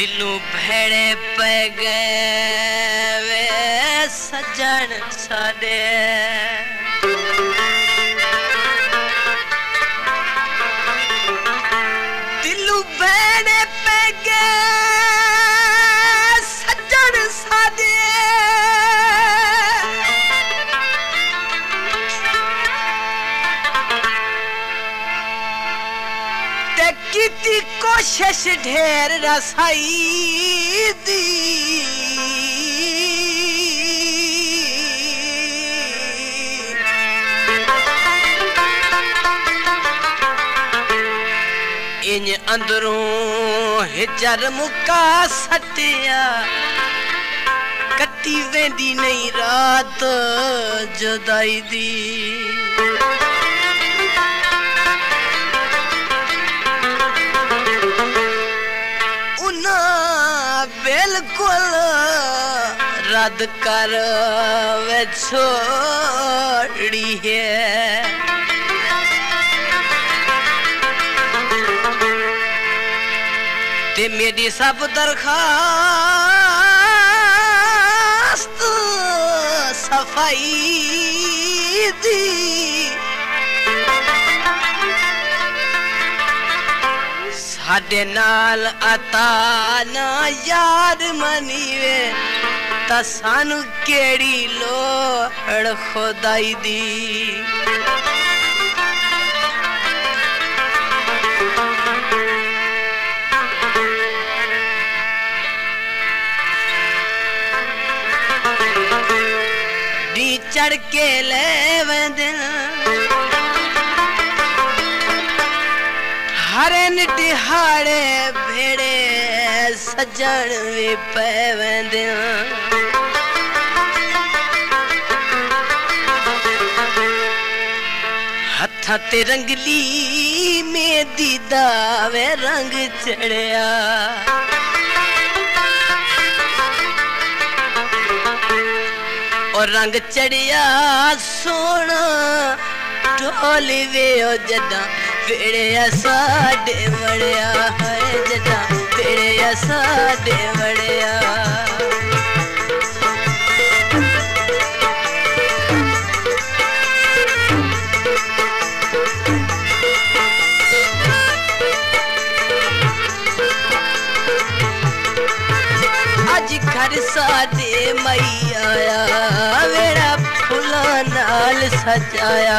दिलू भेड़े पै गए वे सजन साडे दिलू भेड़े कोशिश ढेर रसाई दी इंज अंदरों हिजर मुका सटिया कटी वेंदी नहीं रात जुदाई दी याद कर वे छोड़ी है। ते मेरी सब दरखास्त सफ़ाई दी। साडे नाल अता ना यार मनीवे। ਤਾਂ ਸਾਨੂੰ ਕਿਹੜੀ ਲੋੜ ਖੁਦਾਈ ਦੀ ਨੀ ਚੜ ਕੇ ਲੈ ਵੰਦਨ ਹਰਨ ਦਿਹਾੜੇ ਭੇੜੇ सजण वे पवंदियाँ। हथा ते रंगली में दीदा वे रंग चढ़िया। और रंग चढ़िया सोना, ढोल वे जदा फेड़े साढ़े वड़िया हर जदा। तेरे असा देवड़िया। दे मैया वेड़ा फूलों नाल सजाया।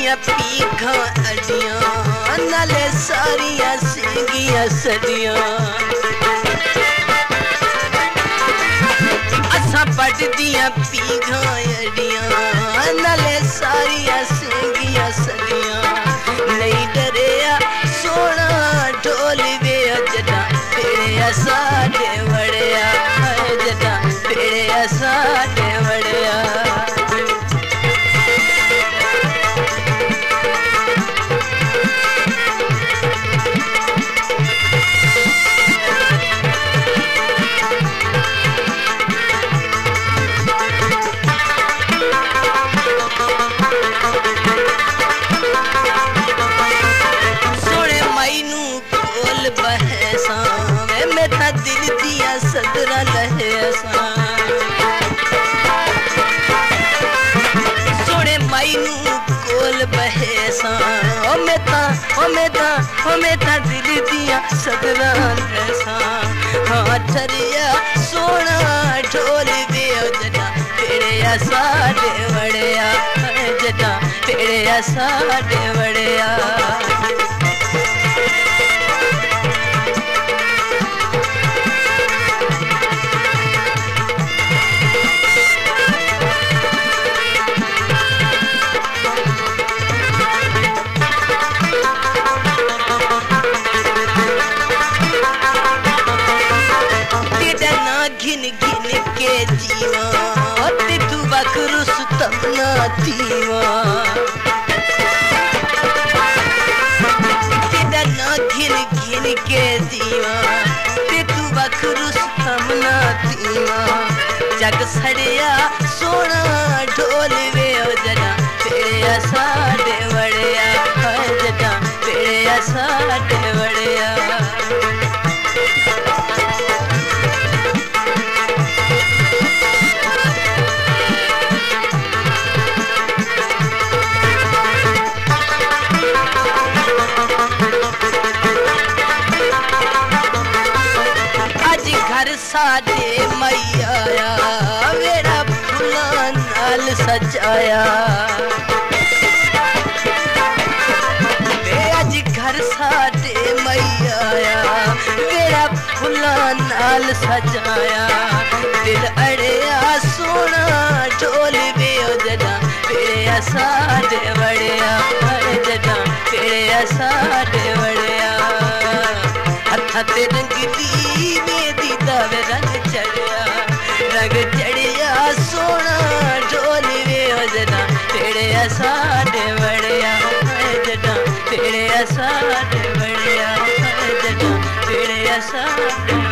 अजिया पीखा अजिया नाले सारिया सिंगिया सदिया। असा अच्छा पट दिया पीघा अडिया नाले सारिया दिल दिया सदरा लहे सोने माई नू कोल बहेसा ओ मेता, ओ दिल दिया सदरा लहेसा हाँ ठरिया सोना ढोल देव जना पेड़िया साडे वड़िया हाँ, जना पेड़िया साडे वड़िया जीवा तेरा ना के तू बखरूस हम जग सड़िया सोना ढोल वे जरा तेरे आसा प्यार साडे मैया मेरा फुला नाल सजाया। घर साडे मैया मेरा फुला नाल सजाया। दिल अड़िया सोना चोल बे जना फिर साडे वड़िया जना फिर साडे वड़िया। हथ रंगी दी मेरी तेरे साढ़े बड़िया जटा तेरे साढ़े बड़िया जटा तेरे साढ़े